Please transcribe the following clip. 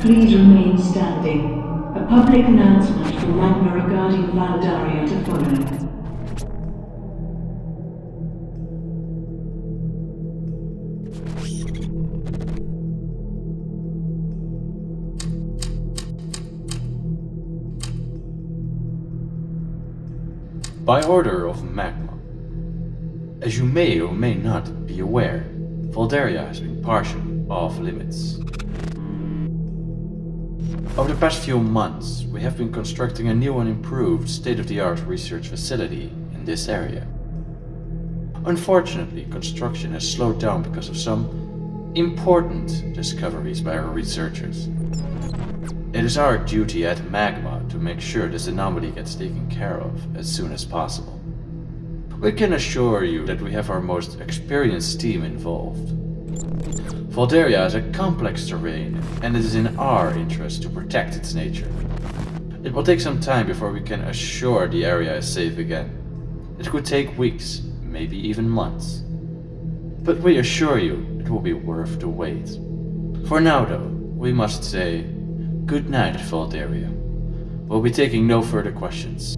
Please remain standing. A public announcement from Magma regarding Valdaria to follow. By order of Magma. As you may or may not be aware, Valdaria has been partially off limits. Over the past few months, we have been constructing a new and improved state-of-the-art research facility in this area. Unfortunately, construction has slowed down because of some important discoveries by our researchers. It is our duty at Magma to make sure this anomaly gets taken care of as soon as possible. We can assure you that we have our most experienced team involved. Valdaria is a complex terrain, and it is in our interest to protect its nature. It will take some time before we can assure the area is safe again. It could take weeks, maybe even months. But we assure you, it will be worth the wait. For now, though, we must say good night, Valdaria. We'll be taking no further questions.